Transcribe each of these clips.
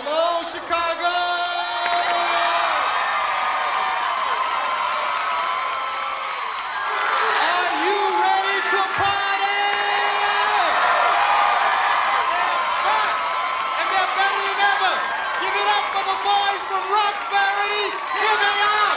Hello, Chicago! Are you ready to party? And they're better than ever. Give it up for the boys from Roxbury. Here they are,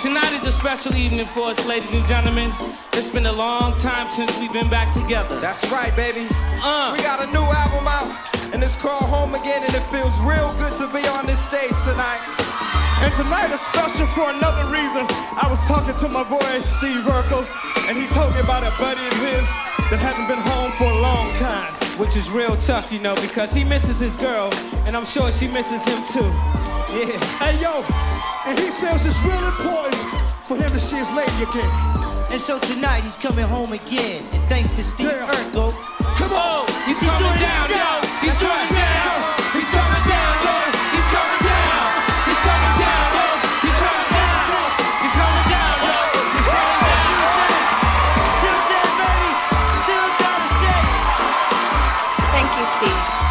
tonight is a special evening for us, ladies and gentlemen. It's been a long time since we've been back together. That's right, baby. Uh. We got a new album out, and it's called Home Again, and it feels real good to be on this stage tonight. And tonight is special for another reason. I was talking to my boy Steve Urkel, and he told me about a buddy of his that hasn't been home for a long time. Which is real tough, you know, because he misses his girl, and I'm sure she misses him too. Yeah. Hey yo, and he feels it's real important for him to see his lady again. And so tonight he's coming home again. And thanks to Steve yeah. Urkel. Come on! Oh, he's, he's coming down, down, yo! He's coming down! He's coming down! He's coming down! He's coming down! He's coming down! He's coming down! He's coming down! Thank you, Steve.